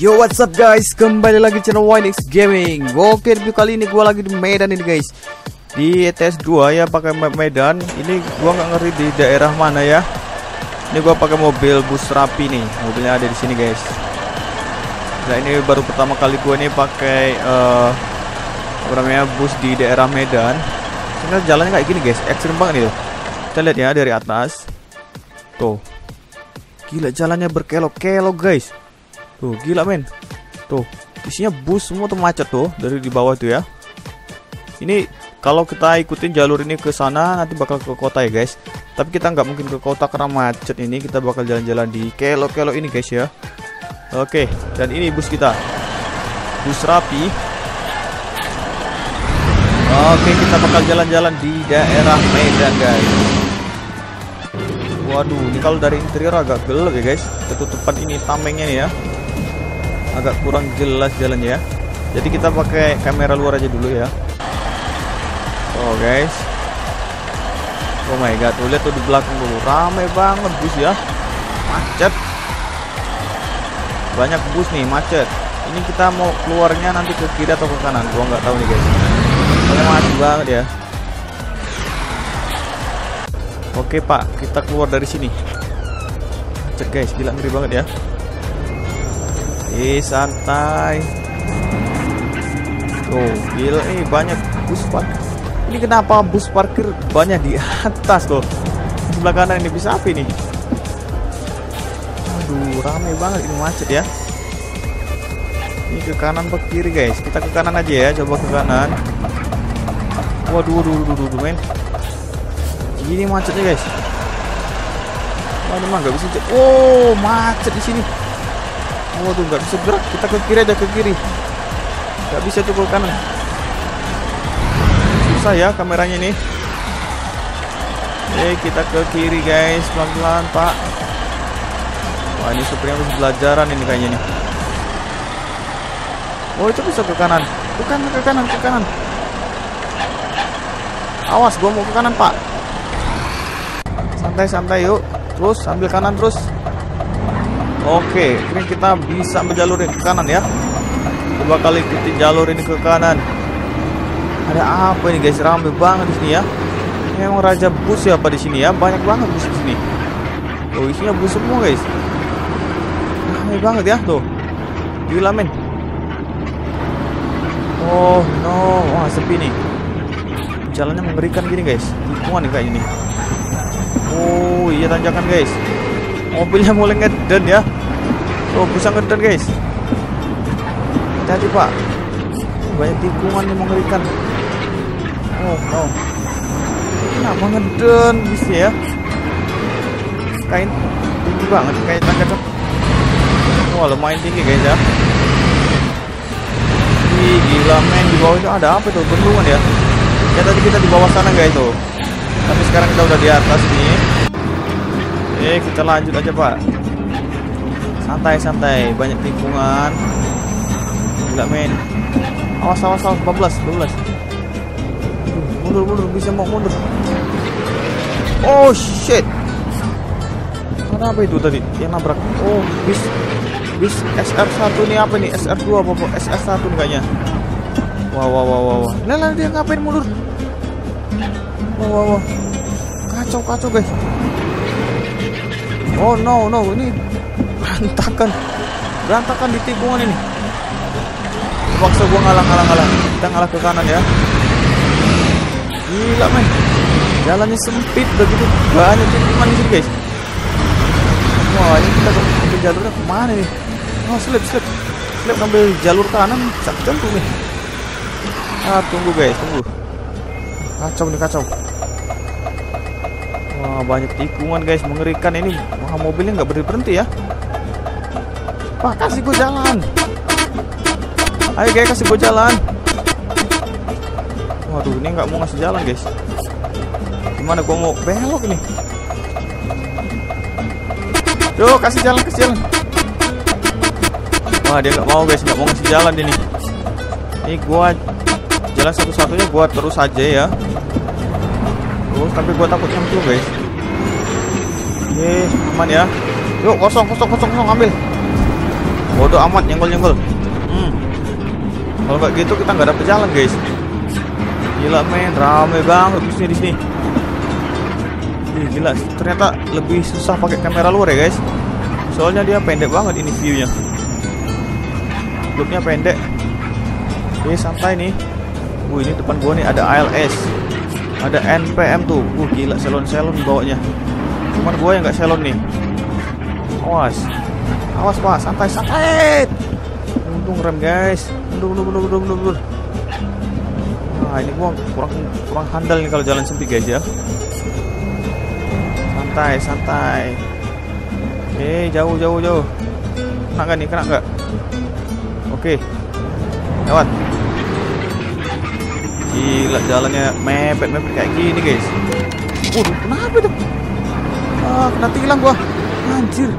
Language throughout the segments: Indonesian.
Yo what's up guys? Kembali lagi channel Winex Gaming. Oke review kali ini gue lagi di Medan ini guys. Di ETS 2 ya pakai map Medan. Ini gue nggak ngerti di daerah mana ya? Ini gue pakai mobil bus rapi nih. Mobilnya ada di sini guys. Nah ini baru pertama kali gue nih pakai uh, namanya bus di daerah Medan. Sebenarnya jalannya kayak gini guys. Ekstrim banget nih Kita lihat ya dari atas. Tuh. Gila jalannya berkelok-kelok guys Tuh, gila men. Tuh, isinya bus semua tuh macet tuh dari di bawah tuh ya. Ini kalau kita ikutin jalur ini ke sana nanti bakal ke kota ya guys. Tapi kita nggak mungkin ke kota karena macet ini. Kita bakal jalan-jalan di kelo-kelo ini guys ya. Oke, dan ini bus kita. Bus rapi. Oke, kita bakal jalan-jalan di daerah Medan guys. Waduh, ini kalau dari interior agak gelap ya guys. Ketutupan ini tamengnya nih ya agak kurang jelas jalannya ya. Jadi kita pakai kamera luar aja dulu ya. Oh guys. Oh my god tuh lihat tuh di belakang dulu. Rame banget bus ya. Macet. Banyak bus nih macet. Ini kita mau keluarnya nanti ke kiri atau ke kanan? Gua nggak tahu nih guys. Soalnya macet banget ya. Oke pak. Kita keluar dari sini. Macet guys. Gila ngeri banget ya Eh santai. Tuh, gila eh banyak bus parkir. Ini kenapa bus parkir banyak di atas tuh? Sebelah kanan ini bisa api nih. Aduh, ramai banget ini macet ya. Ini ke kanan ke kiri guys. Kita ke kanan aja ya, coba ke kanan. Waduh, waduh, waduh, waduh, men. Ini macetnya guys. Waduh, mah nggak bisa. Oh, macet di sini. Waduh nggak bisa gerak. Kita ke kiri aja ke kiri. Nggak bisa ke kanan. Susah ya kameranya ini. Oke kita ke kiri guys. Pelan-pelan pak. Wah ini supirnya harus belajaran ini kayaknya nih. Oh itu bisa ke kanan. Ke kanan ke kanan ke kanan. Awas gua mau ke kanan pak. Santai-santai yuk. Terus ambil kanan terus Oke, ini kita bisa menjalur ke kanan ya. Coba kali ikuti jalur ini ke kanan. Ada apa ini guys? Ramai banget di sini ya. Emang raja bus ya apa di sini ya? Banyak banget bus di sini. Oh, isinya bus semua guys. Ramai banget ya tuh. Gila men. Oh no, wah sepi nih. Jalannya mengerikan gini guys. Tikungan nih kayak ini. Oh iya tanjakan guys mobilnya mulai ngeden ya. Oh bisa ngeden guys. Hati-hati pak. Banyak tikungan yang mengerikan. Oh no. Kenapa ngeden bisa ya? Kain tinggi banget kain tangga oh lumayan tinggi guys ya. Ih, gila men. Di bawah itu ada apa tuh bendungan ya? Ya tadi kita di bawah sana guys tuh. Tapi sekarang kita udah di atas nih Oke, kita lanjut aja, Pak. Santai-santai, banyak tikungan. Enggak, men. Awas, awas, awas, bablas, bablas. Mundur, mundur, bisa mau mundur. Oh, shit. Kenapa itu tadi yang nabrak? Oh, bis bis SR1 ini apa nih? SR2 apa, apa? SR1 kayaknya. Wah, wah, wah, wah, wah. Lah, dia ngapain mundur? Wah, wah, wah. Kacau, kacau, guys. Oh no no ini berantakan berantakan di tikungan ini. Waktu gua ngalah ngalah ngalah. Kita ngalah ke kanan ya. Gila men. Jalannya sempit begitu banyak tikungan di sini guys. Wah ini kita ke jalurnya ke mana nih? Oh slip slip slip ngambil jalur kanan cak tuh nih. Ah tunggu guys tunggu. Kacau nih kacau. Wah banyak tikungan guys. Mengerikan ini. Wah mobilnya nggak berhenti berhenti ya. Wah kasih gue jalan. Ayo guys kasih gue jalan. Waduh ini nggak mau ngasih jalan guys. Gimana gue mau belok nih Yo kasih jalan kasih jalan. Wah dia nggak mau guys. Nggak mau ngasih jalan ini. Ini gue jalan satu-satunya gue terus aja ya tapi gua takut nyemplung guys oke aman ya yuk kosong kosong kosong kosong ambil Bodoh amat nyenggol-nyenggol. Hmm. Kalau nggak gitu kita nggak dapet jalan guys. Gila men, rame banget di sini. Ih, gila, ternyata lebih susah pakai kamera luar ya guys. Soalnya dia pendek banget ini viewnya. Looknya pendek. Oke, santai nih. Wih, ini depan gua nih ada ALS. Ada NPM tuh. Uh, gila selon-selon bawanya. Cuman gua yang nggak selon nih. Awas. Awas, Pak. Santai, santai. Untung rem, guys. Mundur, mundur, mundur, mundur, mundur. Nah, ini gua kurang kurang handal nih kalau jalan sempit, guys ya. Santai, santai. Oke, jauh, jauh, jauh. Kena nggak nih? Kena nggak? Oke. Lewat. Gila jalannya mepet-mepet kayak gini, guys. Waduh, kenapa itu? Ah, kena tilang gua. Anjir.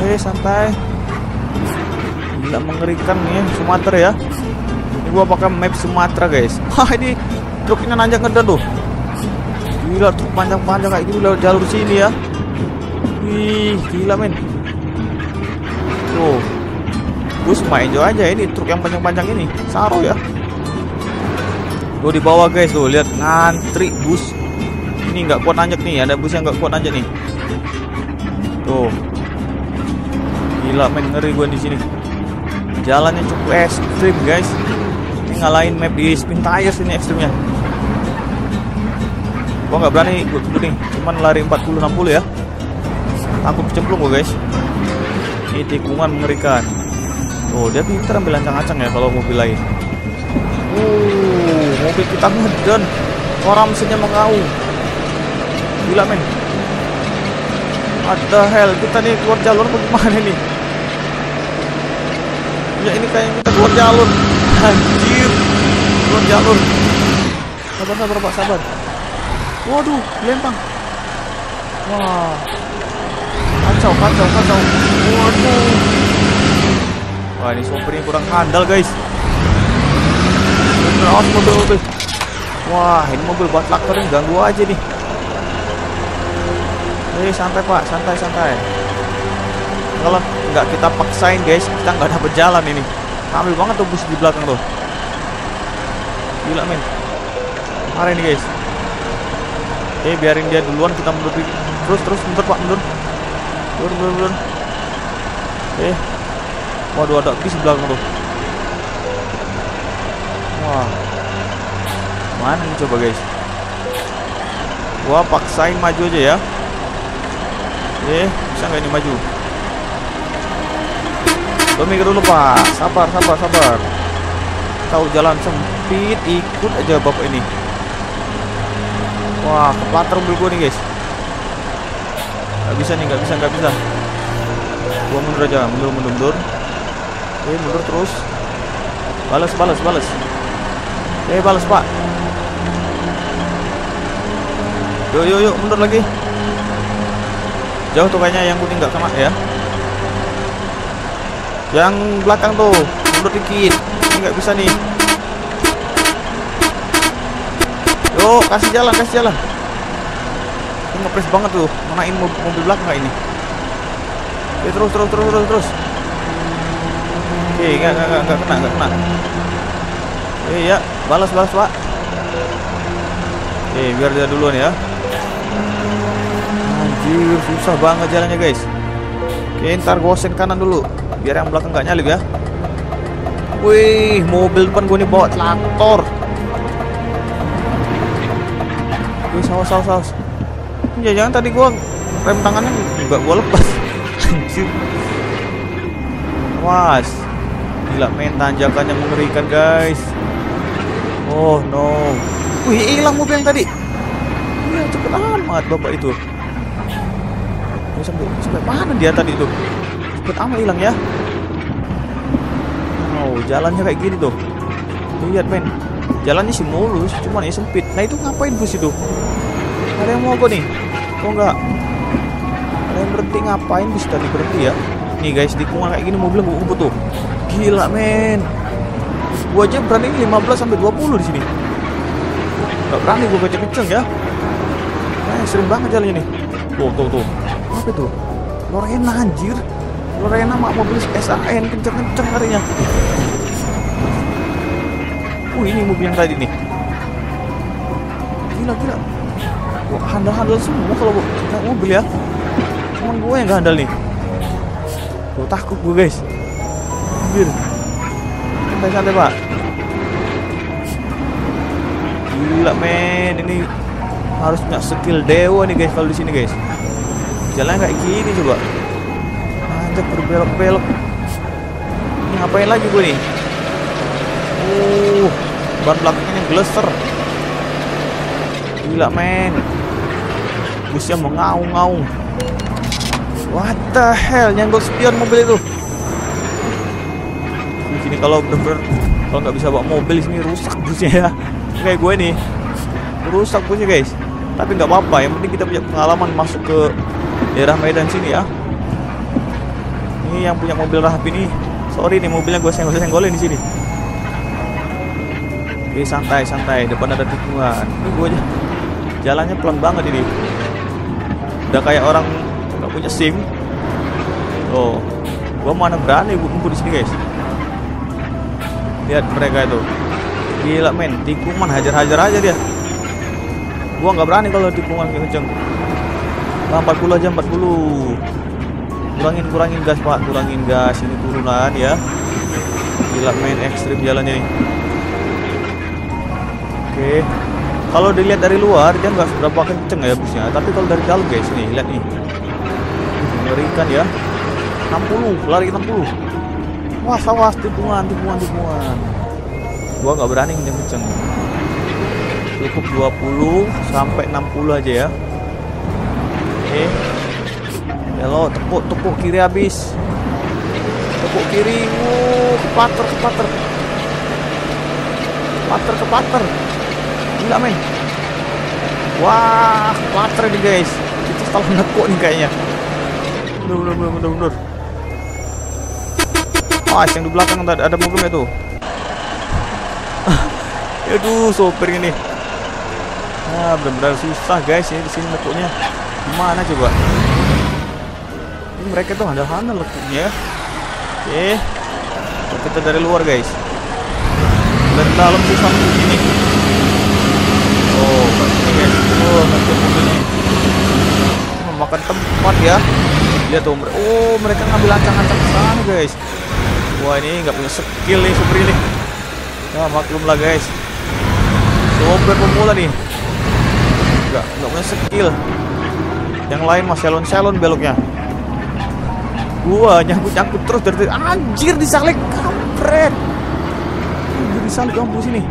Eh, santai. Gila mengerikan nih Sumatera ya. Ini gua pakai map Sumatera, guys. Wah, ini truknya nanjak ngedan tuh. Gila, truk panjang-panjang kayak gini lewat jalur sini ya. Wih, gila men. Tuh. Gue cuma enjoy aja ini truk yang panjang-panjang ini. Saro ya. Gue di bawah guys tuh, lihat ngantri bus. Ini nggak kuat nanjak nih, ada bus yang nggak kuat nanjak nih. Tuh. Gila men ngeri gue di sini. Jalannya cukup ekstrim guys. Ini ngalahin map di spin tires ini ekstrimnya. Gua nggak berani gue nih, cuman lari 40 60 ya. Takut kecemplung gue guys. Ini tikungan mengerikan. Oh, dia pintar ambil ancang-ancang ya kalau mobil lain. Mobil kita ngeden. Suara mesinnya mengaum. Gila men. Ada hell, kita nih keluar jalur bagaimana nih? Ya ini kayak kita keluar jalur. Anjir. Keluar jalur. Sabar sabar Pak, sabar. Waduh, lempang. Wah. Kacau, kacau, kacau. Waduh. Wah, ini sopir ini kurang handal, guys. Awas mobil, mobil. Wah, ini mobil buat ini ganggu aja nih. Eh, santai Pak, santai, santai. Kalau nggak kita paksain, guys, kita nggak dapet jalan ini. Ambil banget tuh bus di belakang tuh. Gila, men. Marah ini, guys. Eh biarin dia duluan kita mundur terus terus mundur pak mundur mundur mundur, mundur. Eh waduh ada bis belakang tuh wah mana nih coba guys gua paksain maju aja ya eh bisa nggak ini maju Lo mikir dulu pak sabar sabar sabar tahu jalan sempit ikut aja bapak ini Wah, keplater mobil gue nih guys. Gak bisa nih, gak bisa, gak bisa. Gua mundur aja, mundur, mundur, mundur. Oke, mundur terus. Balas, balas, balas. Oke, balas pak. Yuk, yuk, yuk, mundur lagi. Jauh tuh kayaknya yang kuning nggak kena ya. Yang belakang tuh, mundur dikit. Ini nggak bisa nih. Yuk, kasih jalan, kasih jalan. Ini ngepres banget tuh. Manain mobil, mobil belakang ini? Oke, terus, terus, terus, terus, terus. Oke, nggak, nggak, nggak kena, nggak kena. Oke, ya, balas, balas, pak. Oke, biar dia duluan ya. Anjir, susah banget jalannya, guys. Oke, ntar gosen kanan dulu. Biar yang belakang nggak nyalip ya. Wih, mobil depan gue nih bawa traktor. Wih, saus, saus, saus. Ya jangan tadi gua rem tangannya juga gua lepas. Anjir. Was. Gila main tanjakannya mengerikan, guys. Oh no. Wih, hilang mobil yang tadi. Iya, cepet amat bapak itu. Ini sampai, sampai mana dia tadi tuh? Cepet amat hilang ya. Oh, jalannya kayak gini tuh. Lihat, men. Jalannya sih mulus, cuman ya sempit. Nah, itu ngapain bus itu? Ada yang mau gue nih? Kok enggak? Ada yang berhenti ngapain bus tadi berhenti ya? Nih guys, di kayak gini mobil gue tuh. Gila, men. Gua aja berani 15 sampai 20 di sini. Gak berani gue kenceng-kenceng ya. Nah, sering banget jalannya nih. Tuh, tuh, tuh. Apa itu? Lorena anjir. Lorena mak mobil SAN kenceng-kenceng harinya. Uh ini mobil yang tadi nih. Gila gila. Wah handal-handal semua kalau naik mobil ya. Cuman gue yang gak handal nih. Gue takut gue guys. Anjir. Santai-santai pak. Gila men ini harus punya skill dewa nih guys kalau di sini guys. Jalan kayak gini coba. Anjir berbelok-belok. Ini ngapain lagi gue nih? Uh, ban belakangnya gleser. Gila men. Busnya mengaung-ngaung. What the hell? Nyenggol spion mobil itu. Sini kalau bener-bener kalau nggak bisa bawa mobil di sini rusak busnya ya. Kayak gue nih. Rusak busnya guys. Tapi nggak apa-apa. Yang penting kita punya pengalaman masuk ke daerah Medan sini ya. Ini yang punya mobil Rahab ini. Sorry nih mobilnya gue senggol-senggolin di sini. Oke santai santai. Depan ada tikungan. Ini gue aja. Jalannya pelan banget ini. Udah kayak orang nggak punya SIM. Oh, gua mana berani gue di sini guys. Lihat mereka itu. Gila men, tikungan hajar-hajar aja dia. Gua nggak berani kalau tikungan kenceng. Nah, 40 aja 40. Kurangin kurangin gas pak, kurangin gas. Ini turunan ya. Gila main ekstrim jalannya nih. Oke. Kalau dilihat dari luar dia nggak seberapa kenceng ya busnya, tapi kalau dari dalam guys nih lihat nih, mengerikan ya. 60, lari 60. Wah, awas tikungan, tikungan, tikungan. Gua nggak berani kenceng kenceng. Cukup 20 sampai 60 aja ya. Oke. Halo, tepuk, tepuk kiri habis. Tepuk kiri, wuh, kepater, kepater. Kepater, kepater. Gila men Wah Water nih guys Kita salah nekuk nih kayaknya Mundur mundur mundur mundur Wah yang di belakang ada, ada mobilnya tuh Aduh sopir ini Nah benar-benar susah guys ini di sini nekuknya Gimana coba Ini mereka tuh handal-handal lekuknya Oke Kita dari luar guys Dari dalam susah ini Oh, ini guys. Oh, mobilnya. Memakan tempat ya. Lihat tuh. Oh, mereka ngambil ancang-ancang sana, guys. Wah, ini nggak punya skill nih Supri nih. Ya, maklum lah, guys. Sopir pemula nih. Nggak, nggak punya skill. Yang lain mah salon-salon beloknya. Gua nyangkut-nyangkut terus dari anjir disalip kampret. Anjir disalip kampus ini.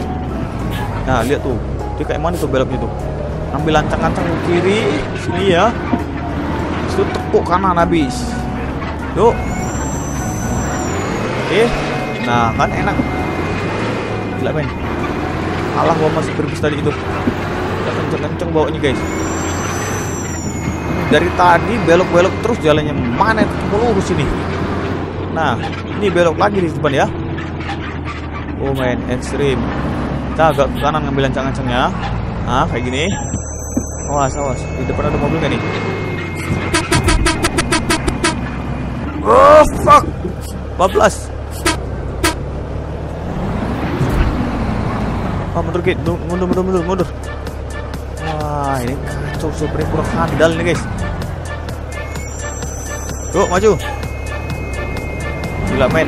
Nah, lihat tuh dia kayak mana tuh beloknya tuh ambil lancang-lancang ke kiri sini ya itu tepuk kanan habis yuk eh nah kan enak. Gila men. Alah gua masih berbis tadi itu. Udah kenceng-kenceng bawanya guys. Dari tadi belok-belok terus jalannya. Mana itu? Lurus ini? Nah ini belok lagi di depan ya. Oh men ekstrim. Kita agak ke kanan ngambil ancang-ancangnya nah kayak gini. Awas awas. Di depan ada mobil gak nih? Oh fuck. 14 oh mundur kit mundur mundur mundur mundur wah ini kacau super kurang handal nih guys yuk maju gila men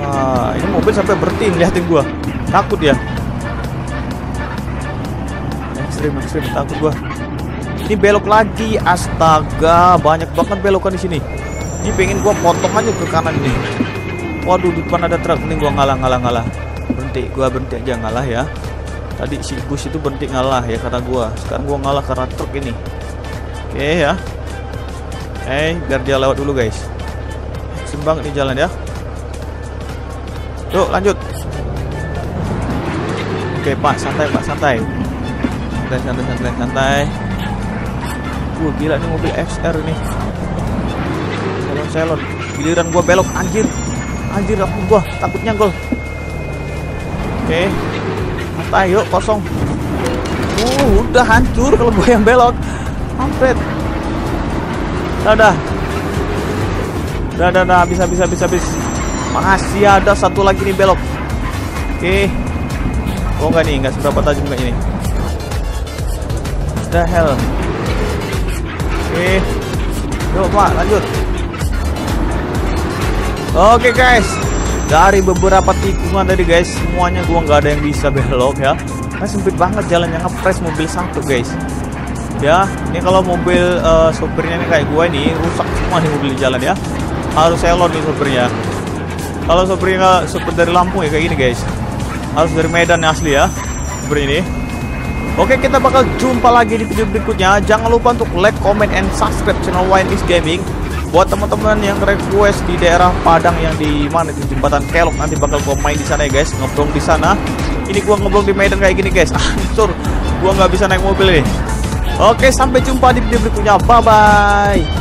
Wah, ini mobil sampai berhenti liatin gua. Takut ya. Ekstrim, ekstrim, takut gua. Ini belok lagi, astaga, banyak banget belokan di sini. Ini pengen gua potong aja ke kanan ini. Waduh, di depan ada truk, ini gua ngalah, ngalah, ngalah. Berhenti, gua berhenti aja ngalah ya. Tadi si bus itu berhenti ngalah ya kata gua. Sekarang gua ngalah karena truk ini. Oke ya. Eh, biar dia lewat dulu guys. Sembang ini jalan ya. Yuk lanjut Oke pak santai pak santai Santai santai santai santai Wah gila nih mobil XR ini Salon salon Giliran gua belok anjir Anjir aku gua takut nyanggol Oke Santai yuk kosong Uh udah hancur kalau gua yang belok Mampet Dadah Dah, dah, dah, bisa, bisa, bisa, bisa. Masih ada satu lagi nih belok. Oke. Oh enggak nih, enggak seberapa tajam kayak ini. The hell. Oke. Yuk, Pak, lanjut. Oke, guys. Dari beberapa tikungan tadi, guys, semuanya gua nggak ada yang bisa belok ya. Nah, sempit banget jalannya ngepres mobil satu, guys. Ya, ini kalau mobil uh, sopirnya ini kayak gua ini rusak semua nih mobil jalan ya. Harus elon nih sopirnya. Kalau sopirnya sopir dari Lampung ya kayak gini, guys. Harus dari Medan asli ya. Sopir ini. Oke, kita bakal jumpa lagi di video berikutnya. Jangan lupa untuk like, comment, and subscribe channel is Gaming. Buat teman-teman yang request di daerah Padang yang di mana di jembatan Kelok nanti bakal gua main di sana ya guys, ngobrol di sana. Ini gua ngobrol di Medan kayak gini guys. Hancur. Gua nggak bisa naik mobil nih. Oke, sampai jumpa di video berikutnya. Bye bye.